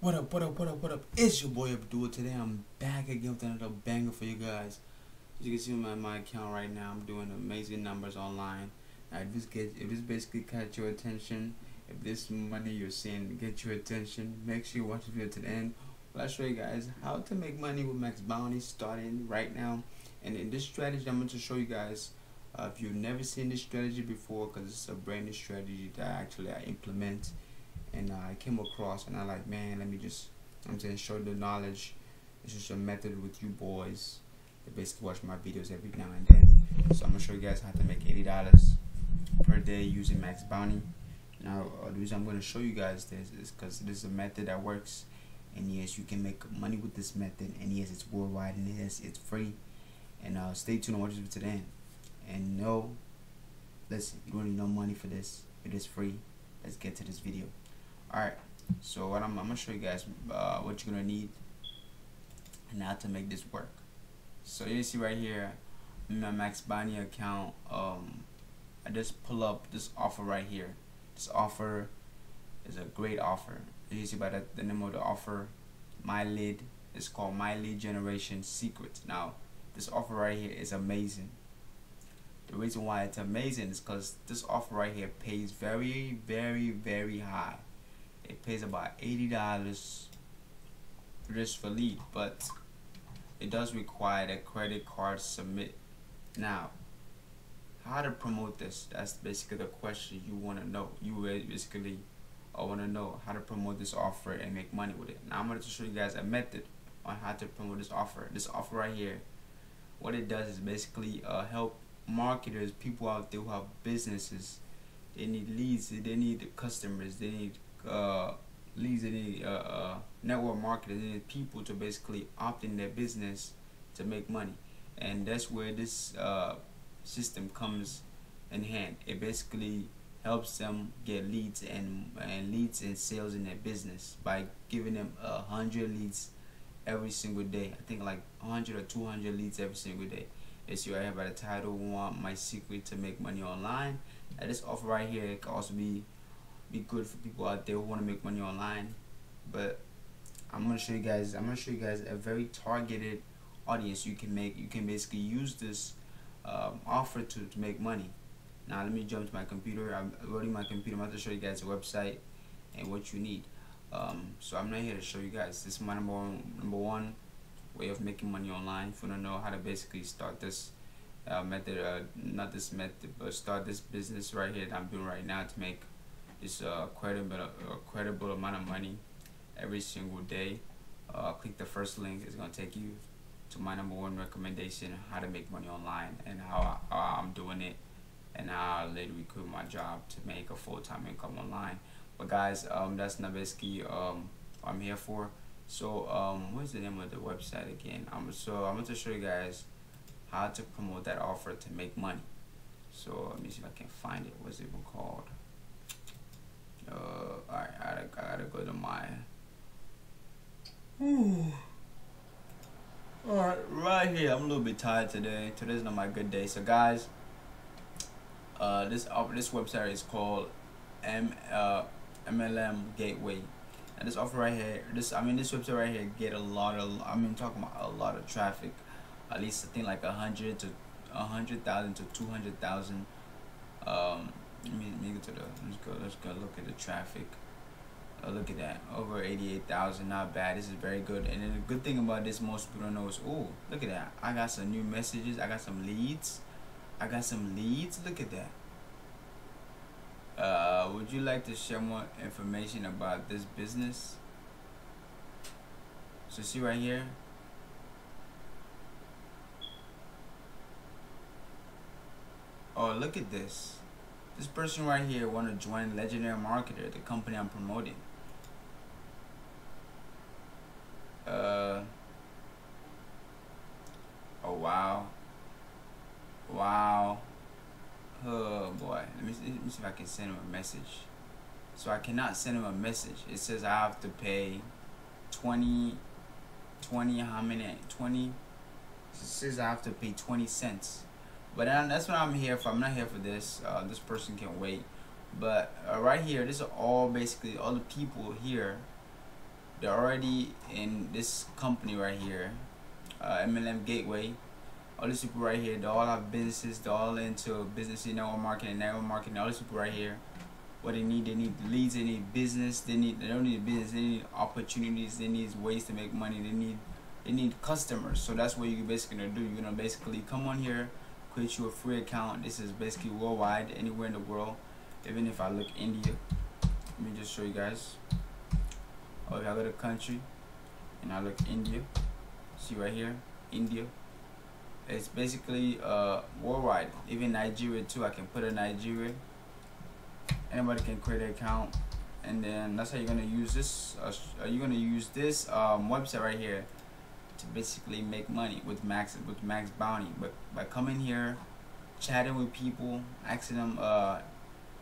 What up, what up, what up, what up? It's your boy Abdul. Today I'm back again with another banger for you guys. As you can see my, my account right now, I'm doing amazing numbers online. Now, if this get if this basically catch your attention, if this money you're seeing get your attention, make sure you watch the video to the end. Well, I'll show you guys how to make money with Max Bounty starting right now. And in this strategy, I'm going to show you guys uh, if you've never seen this strategy before, because it's a brand new strategy that actually I implement and I came across and I like man let me just I'm saying show the knowledge. It's just a method with you boys that basically watch my videos every now and then. So I'm gonna show you guys how to make $80 per day using max bounty. Now uh, the reason I'm gonna show you guys this is because this is a method that works and yes you can make money with this method and yes it's worldwide and yes it's free. And uh, stay tuned and watch this to the end. And no listen you don't need no money for this. It is free. Let's get to this video Alright, so what I'm, I'm, gonna show you guys uh, what you're gonna need and how to make this work. So you see right here, in my Max Bounty account, um, I just pull up this offer right here. This offer is a great offer. You see by the, the name of the offer, my lead is called My Lead Generation Secret. Now, this offer right here is amazing. The reason why it's amazing is because this offer right here pays very, very, very high it pays about eighty dollars just for lead, but it does require a credit card submit. Now, how to promote this? That's basically the question you want to know. You basically uh, want to know how to promote this offer and make money with it. Now I'm going to show you guys a method on how to promote this offer. This offer right here, what it does is basically uh, help marketers, people out there who have businesses. They need leads, they need customers, they need uh, leads any uh, uh, network marketers, any people to basically opt in their business to make money, and that's where this uh, system comes in hand. It basically helps them get leads and and leads and sales in their business by giving them a hundred leads every single day. I think like 100 or 200 leads every single day. As you have by the title, want my secret to make money online. And this offer right here it can also be be good for people out there who want to make money online. But I'm gonna show you guys. I'm gonna show you guys a very targeted audience you can make. You can basically use this um, offer to to make money. Now let me jump to my computer. I'm loading my computer. I'm about to show you guys a website and what you need. Um, so I'm not here to show you guys. This is my number one, number one way of making money online. If you want to know how to basically start this uh, method, uh, not this method, but start this business right here that I'm doing right now to make uh, credible, uh, credible amount of money every single day. Uh, click the first link. It's going to take you to my number one recommendation, how to make money online and how, I, how I'm doing it and how I literally quit my job to make a full-time income online. But guys, um, that's basically um, I'm here for. So um, what's the name of the website again? Um, so I'm going to show you guys how to promote that offer to make money. So let me see if I can find it. What's it even called? Uh, alright, I gotta, I gotta go to my. Alright, right here. I'm a little bit tired today. Today's not my good day. So, guys, uh, this uh, this website is called M uh, MLM Gateway. And this offer right here, this I mean this website right here get a lot of I mean talking about a lot of traffic. At least I think like a hundred to a hundred thousand to two hundred thousand um let me, let me go to the let's go let's go look at the traffic. Oh, look at that over 88,000 not bad this is very good. And then the good thing about this most people don't know is oh look at that. I got some new messages I got some leads I got some leads look at that. Uh, would you like to share more information about this business? So see right here. Oh look at this this person right here want to join Legendary Marketer, the company I'm promoting. Uh, oh wow. Wow. Oh boy. Let me, let me see if I can send him a message. So I cannot send him a message. It says I have to pay 20, 20, how many, 20, it says I have to pay 20 cents but that's what I'm here for. I'm not here for this. Uh, this person can wait. But uh, right here, this is all basically all the people here they're already in this company right here uh, MLM Gateway all these people right here they all have businesses they're all into business you know marketing network marketing all these people right here what they need they need leads they need business they need they don't need business they need opportunities they need ways to make money they need they need customers so that's what you're basically gonna do you're gonna basically come on here create you a free account. This is basically worldwide anywhere in the world. Even if I look India let me just show you guys. Oh if I go to country and I look India see right here India. It's basically uh, worldwide. Even Nigeria too I can put a Nigeria. Anybody can create an account. And then that's how you're gonna use this uh, you're gonna use this um, website right here to basically make money with max with max bounty. But by coming here chatting with people asking them uh,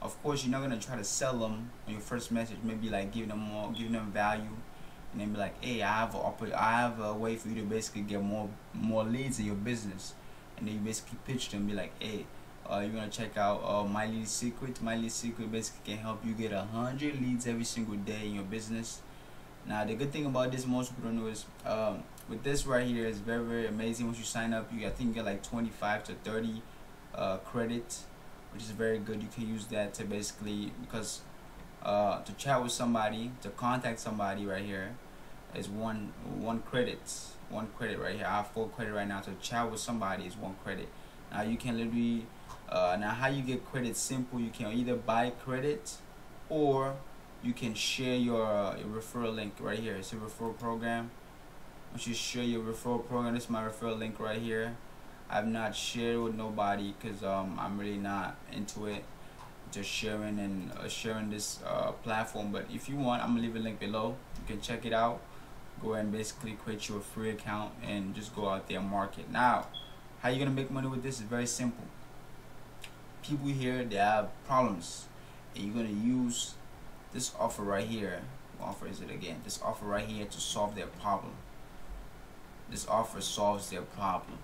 of course you're not gonna try to sell them on your first message. Maybe like giving them more giving them value. And then be like hey I have a I have a way for you to basically get more more leads in your business. And then you basically pitch them be like hey uh, you're gonna check out uh, my lead secret? My lead secret basically can help you get a hundred leads every single day in your business. Now the good thing about this most people don't know is um, with this right here is very very amazing. Once you sign up you I think you get like 25 to 30 uh, credits which is very good. You can use that to basically because uh, to chat with somebody to contact somebody right here is one one credit one credit right here. I have four credit right now. To chat with somebody is one credit. Now you can literally uh, now how you get credit simple you can either buy credit or you can share your, uh, your referral link right here. It's a referral program once you share your referral program this is my referral link right here. I've not shared with nobody because um, I'm really not into it just sharing and uh, sharing this uh, platform. But if you want I'm gonna leave a link below. You can check it out. Go ahead and basically create your free account and just go out there and market. Now how you gonna make money with this is very simple. People here they have problems and you're gonna use this offer right here. What offer is it again? This offer right here to solve their problem this offer solves their problem.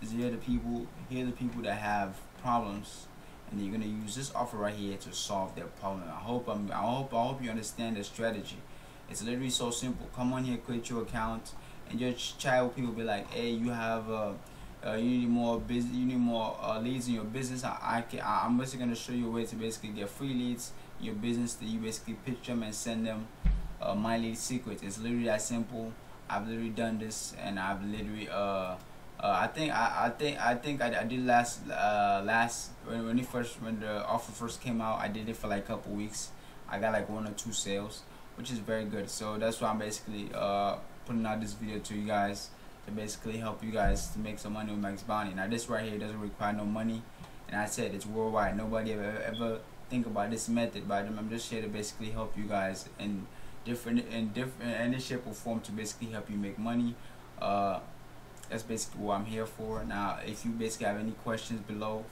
Is here the people here the people that have problems and you're gonna use this offer right here to solve their problem. I hope I'm I hope I hope you understand the strategy. It's literally so simple. Come on here create your account and chat with people be like hey you have uh, uh, you need more business you need more uh, leads in your business. I, I can I, am basically gonna show you a way to basically get free leads in your business that you basically pitch them and send them uh, my lead secret it's literally that simple I've literally done this and I've literally uh uh, I think I, I think I think I, I did last uh, last when when it first when the offer first came out I did it for like a couple weeks. I got like one or two sales which is very good. So that's why I'm basically uh, putting out this video to you guys to basically help you guys to make some money with Max Bounty. Now this right here doesn't require no money and I said it's worldwide. Nobody ever ever think about this method but I'm just here to basically help you guys in different in different in shape or form to basically help you make money uh, that's basically what I'm here for. Now if you basically have any questions below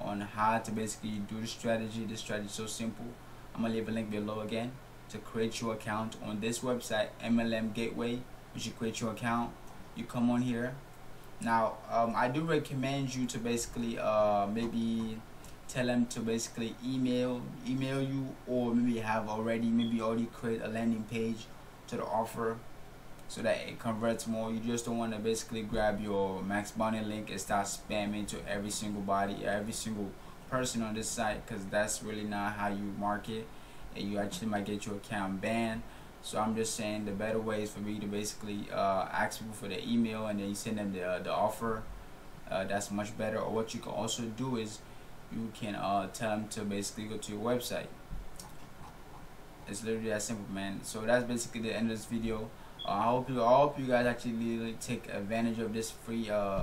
on how to basically do the strategy the strategy is so simple. I'm gonna leave a link below again to create your account on this website MLM Gateway. You should create your account you come on here. Now um, I do recommend you to basically uh, maybe tell them to basically email email you or maybe have already maybe already create a landing page to the offer so that it converts more. You just don't want to basically grab your max bounty link and start spamming to every single body every single person on this site because that's really not how you market and you actually might get your account banned. So I'm just saying the better way is for me to basically uh, ask people for the email and then you send them the, uh, the offer. Uh, that's much better. Or what you can also do is you can uh, tell them to basically go to your website. It's literally that simple man. So that's basically the end of this video. Uh, I hope you I hope you guys actually take advantage of this free uh,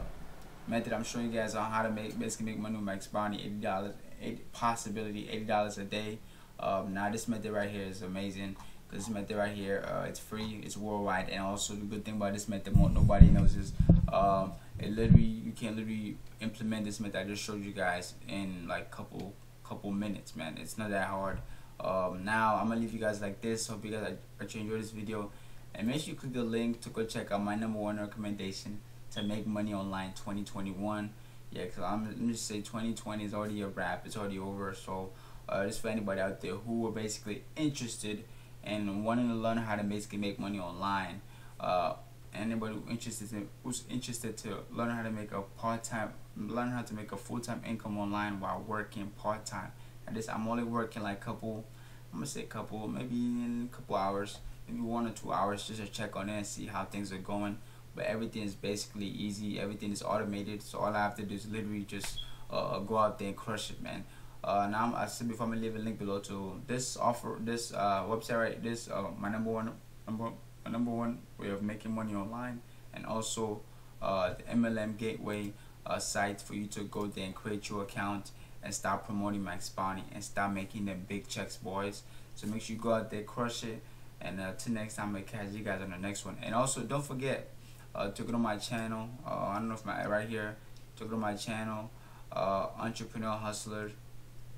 method. I'm showing you guys on how to make basically make money with Max Bounty eighty dollars eight possibility eighty dollars a day. Um, now this method right here is amazing. This method right here uh, it's free it's worldwide. And also the good thing about this method nobody knows is um, it literally you can literally implement this method I just showed you guys in like couple couple minutes man. It's not that hard. Um, now I'm gonna leave you guys like this. Hope you guys actually enjoyed this video. And make sure you click the link to go check out my number one recommendation to make money online 2021 yeah because I'm me just say 2020 is already a wrap. It's already over. So uh, just for anybody out there who are basically interested and wanting to learn how to basically make money online. Uh, anybody interested in who's interested to learn how to make a part-time learn how to make a full-time income online while working part-time. And this i'm only working like a couple i'm gonna say couple maybe in a couple hours maybe one or two hours just to check on it and see how things are going. But everything is basically easy everything is automated. So all i have to do is literally just uh, go out there and crush it man. Uh, now i said before i'm gonna leave a link below to this offer this uh, website right this uh, my number one number a number one way of making money online and also uh, the MLM gateway uh, site for you to go there and create your account and start promoting Max Bounty and start making them big checks boys. So make sure you go out there crush it and uh, till next time I catch you guys on the next one. And also don't forget uh, to go to my channel uh, I don't know if my right here to go to my channel uh, intrapreneur hustler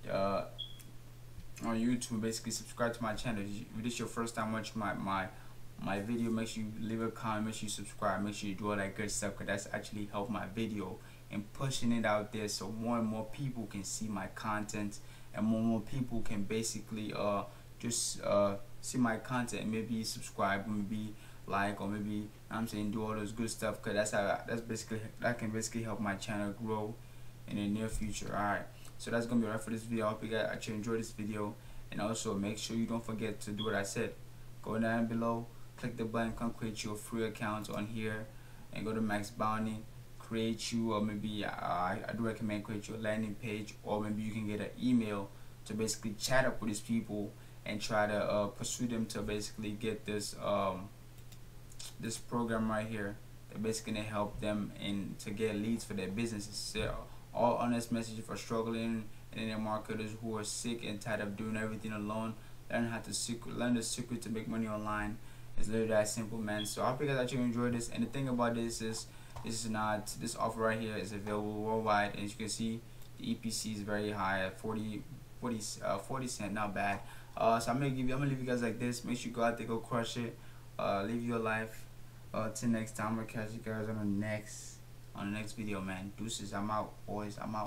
uh, on YouTube basically subscribe to my channel. If this is your first time watching my my my video make sure you leave a comment make sure you subscribe make sure you do all that good stuff because that's actually helped my video and pushing it out there so more and more people can see my content and more and more people can basically uh just uh see my content maybe subscribe maybe like or maybe I'm saying do all those good stuff because that's how that's basically that can basically help my channel grow in the near future alright? So that's gonna be right for this video. I hope you guys actually enjoyed this video. And also make sure you don't forget to do what I said. Go down below click the button come create your free account on here and go to max bounty create you or maybe uh, I do recommend create your landing page or maybe you can get an email to basically chat up with these people and try to uh, pursue them to basically get this um, this program right here. That basically gonna help them and to get leads for their businesses. So all honest message for struggling and internet marketers who are sick and tired of doing everything alone learn how to secret learn the secret to make money online it's literally that simple, man. So I hope you guys actually enjoyed this. And the thing about this is, this is not this offer right here is available worldwide. As you can see, the EPC is very high at 40, 40, uh, 40 cent, not bad. Uh, so I'm gonna give you, I'm gonna leave you guys like this. Make sure you go out there, go crush it. Uh, live your life. Uh, till next time, I'm gonna catch you guys on the next on the next video, man. Deuces, I'm out, boys. I'm out.